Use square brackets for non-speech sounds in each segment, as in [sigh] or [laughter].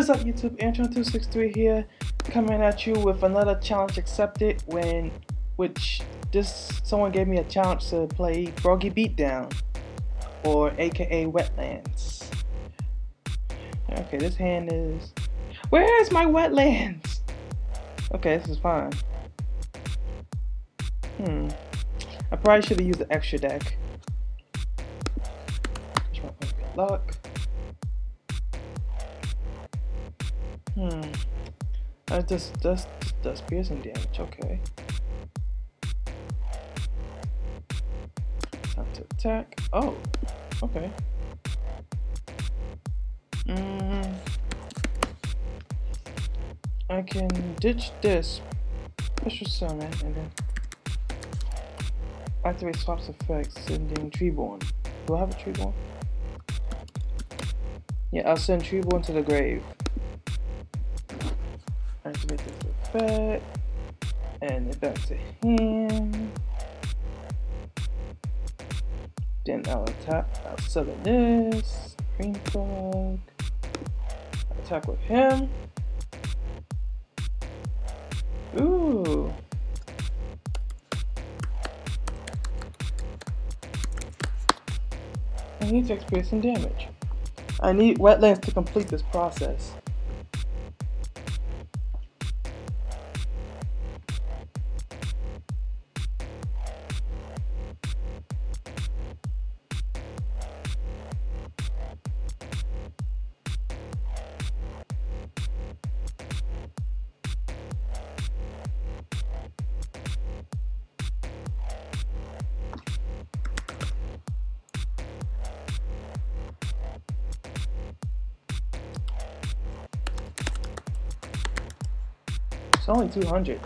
Is up YouTube? Antron263 here, coming at you with another challenge accepted when which this someone gave me a challenge to play Froggy Beatdown or aka Wetlands. Okay, this hand is Where is my wetlands? Okay, this is fine. Hmm. I probably should have used the extra deck. Luck. Hmm. That just does does piercing damage. Okay. Time to attack. Oh. Okay. Hmm. I can ditch this special summon and then activate swaps effects sending Treeborn. Do I have a Treeborn? Yeah, I'll send Treeborn to the grave effect, and it back to him. Then I'll attack, I'll summon this, green frog, attack with him. Ooh. I need to experience some damage. I need wetlands to complete this process. Only 200.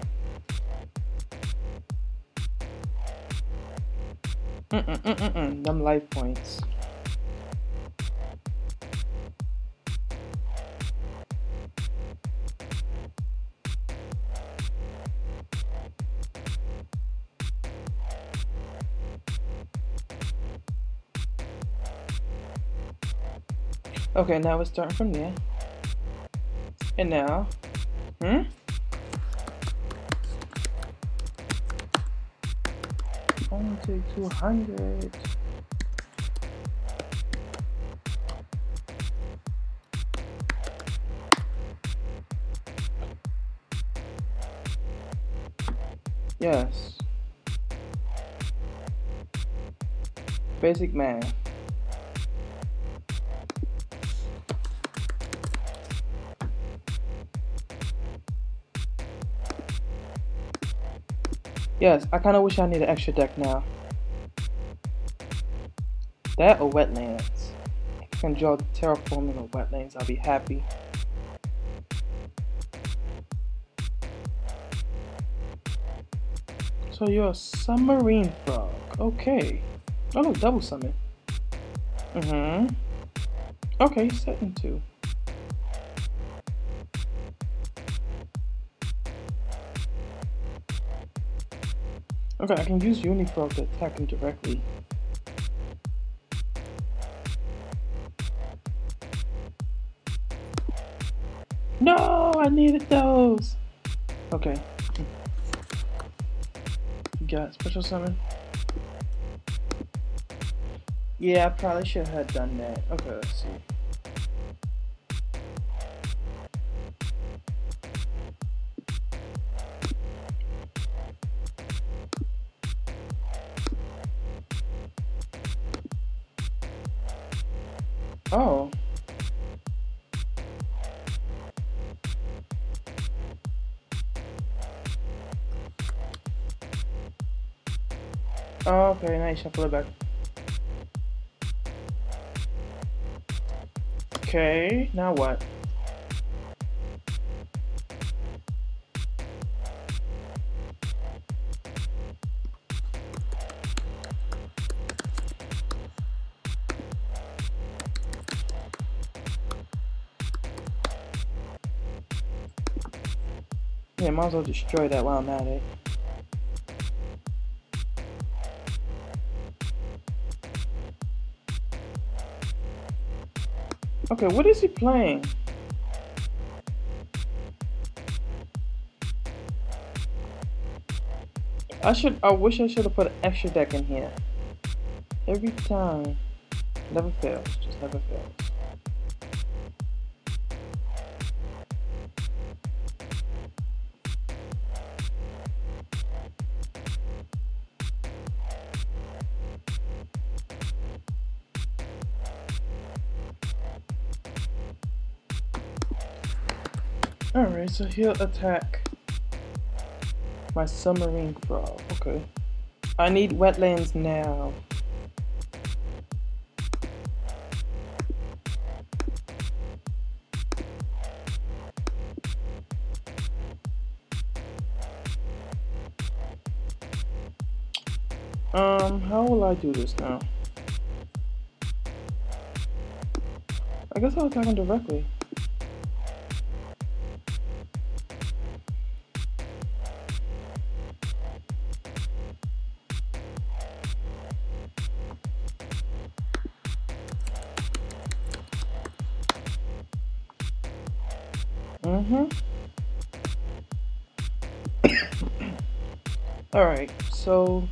Mm-mm, mm-mm, them life points. Okay, now we're starting from there. And now, hmm? Only take 200. Yes. Basic math. Yes, I kind of wish I need an extra deck now. That or wetlands. If I can draw terraforming or wetlands, I'll be happy. So you're a submarine frog. Okay. Oh, double summon. Mm-hmm. Okay, set in Okay, I can use Unifrog to attack him directly. No, I needed those. Okay. Got special summon. Yeah, I probably should have done that. Okay, let's see. Oh. Oh, okay, nice. Shuffle it back. Okay, now what? Yeah, might as well destroy that while I'm at it. Okay, what is he playing? I should, I wish I should have put an extra deck in here. Every time. Never fails, just never fails. So he'll attack my submarine frog. Okay. I need wetlands now. Um, how will I do this now? I guess I'll attack him directly. Mm-hmm. [coughs] Alright, so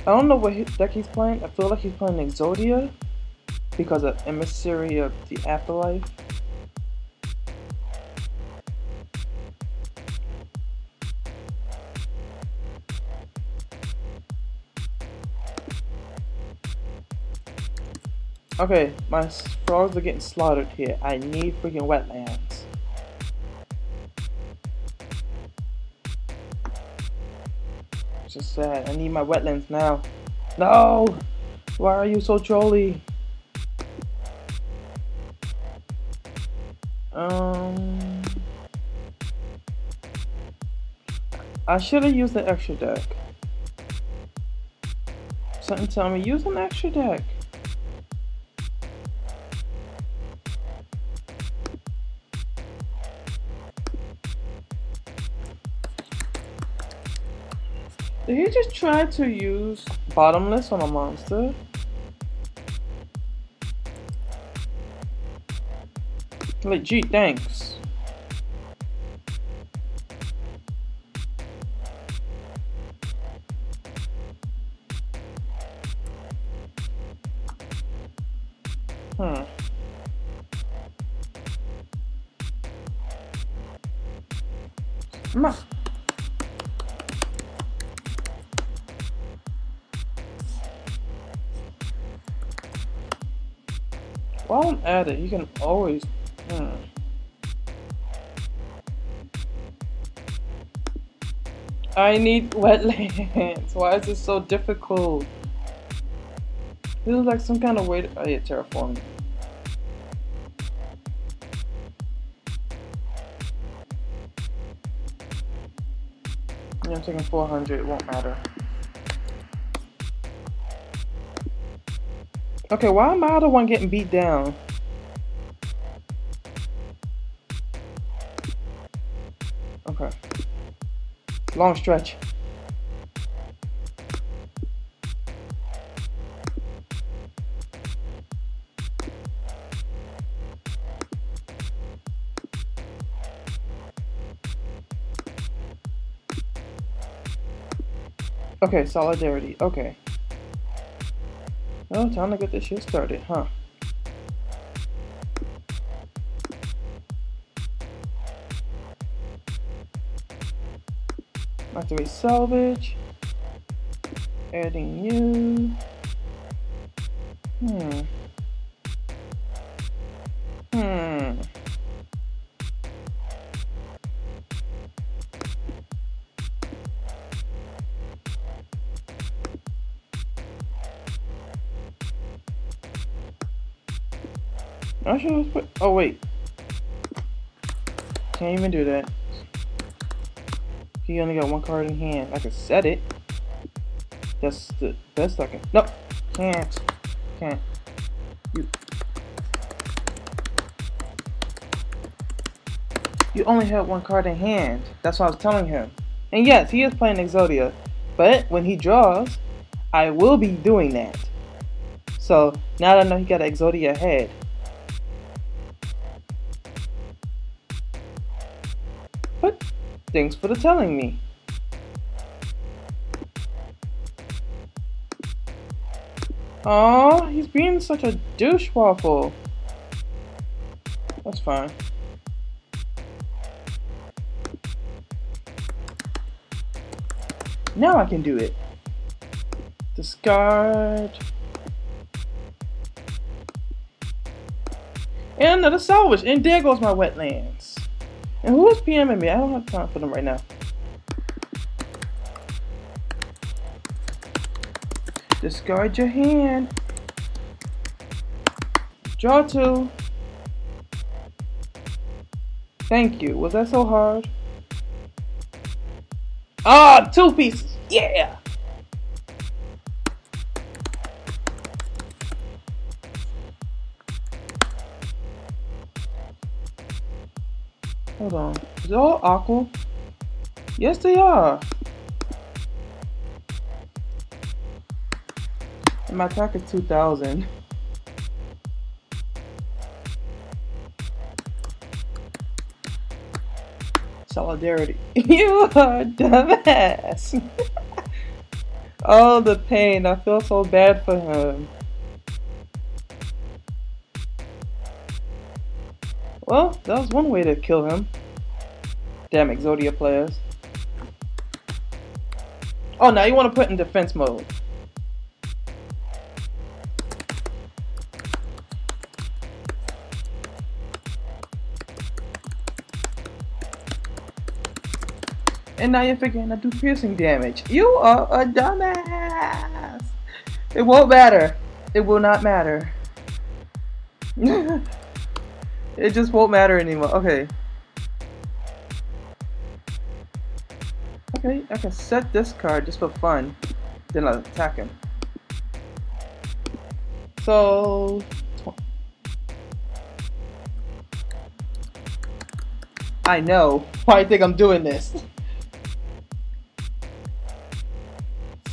I don't know what deck he's playing. I feel like he's playing Exodia because of Emissary of the Afterlife. Okay, my frogs are getting slaughtered here. I need freaking wetlands. Sad. I need my wetlands now. No! Why are you so trolly? Um... I should have used the extra deck. Something tell me use an extra deck. Try to use bottomless on a monster? Gee, thanks. Hmm. Ma While I'm at it, you can always... Hmm. I need wetlands. [laughs] Why is this so difficult? This is like some kind of way to... Oh yeah, terraforming. Yeah, I'm taking 400, it won't matter. Okay, why am I the one getting beat down? Okay. Long stretch. Okay, solidarity. Okay. Well, time to get this shit started, huh? Activate salvage. Adding you. Hmm. Hmm. Have put. Oh wait. Can't even do that. He only got one card in hand. I can set it. That's the best I can. No, can't. Can't. You. You only have one card in hand. That's what I was telling him. And yes, he is playing Exodia. But when he draws, I will be doing that. So now that I know he got Exodia ahead, But thanks for telling me. Oh, he's being such a douche waffle. That's fine. Now I can do it. Discard. And another salvage. And there goes my wetlands. And who is PMing me? I don't have time for them right now. Discard your hand. Draw two. Thank you. Was that so hard? Ah, two pieces. Yeah. Hold on. Is it all aqua? Yes, they are. And my attack is 2000. Solidarity. [laughs] you are a dumbass. [laughs] oh, the pain. I feel so bad for him. Well, that was one way to kill him. Damn Exodia players. Oh, now you want to put in defense mode. And now you're figuring I do piercing damage. You are a dumbass. It won't matter. It will not matter. [laughs] it just won't matter anymore. Okay. Okay, I can set this card just for fun. Then I'll attack him. So... I know. Why do you think I'm doing this?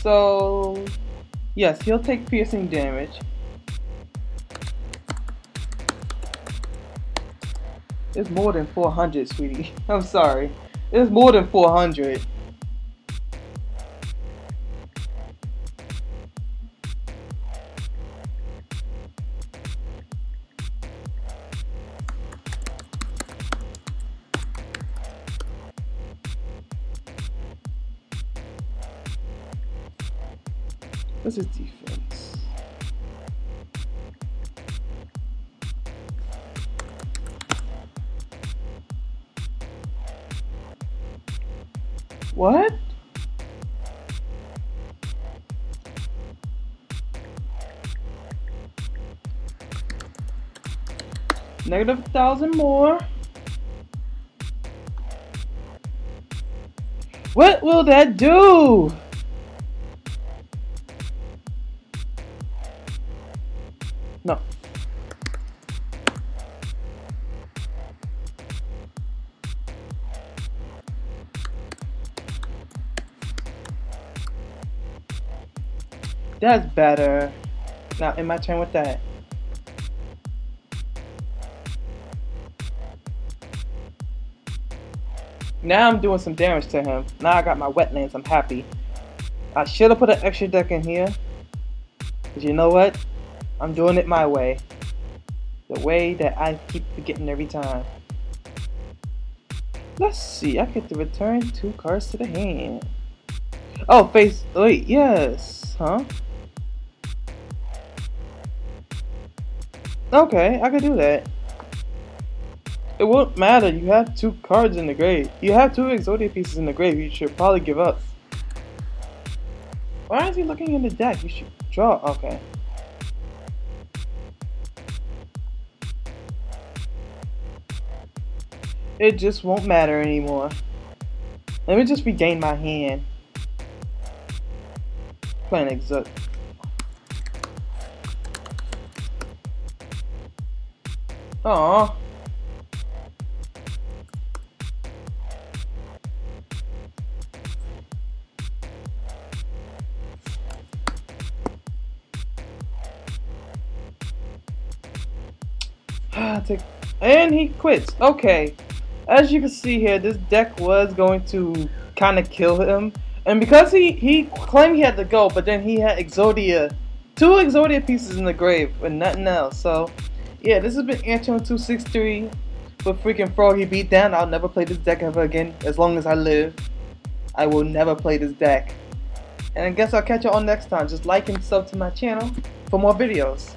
So, yes, he'll take piercing damage. It's more than 400, sweetie. [laughs] I'm sorry. It's more than 400. What? Negative thousand more. What will that do? That's better. Now, in my turn with that. Now I'm doing some damage to him. Now I got my wetlands. I'm happy. I should have put an extra deck in here. But you know what? I'm doing it my way. The way that I keep forgetting every time. Let's see, I get to return two cards to the hand. Oh, face, wait, yes, huh? Okay, I can do that. It won't matter, you have two cards in the grave. You have two Exodia pieces in the grave, you should probably give up. Why is he looking in the deck? You should draw, okay. It just won't matter anymore. Let me just regain my hand. Playing exo. Aww. [sighs] and he quits. Okay. As you can see here, this deck was going to kind of kill him. And because he, he claimed he had to go, but then he had Exodia two Exodia pieces in the grave and nothing else. So, yeah, this has been Antron263 with freaking Froggy Beatdown. I'll never play this deck ever again as long as I live. I will never play this deck. And I guess I'll catch you all next time. Just like and sub to my channel for more videos.